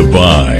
Divine.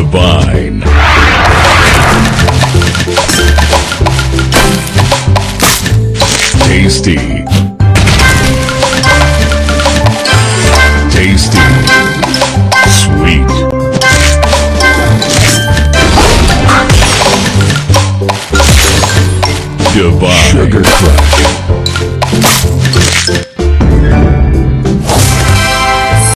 Divine. Tasty. Tasty. Sweet. Divine. Sugar Crush.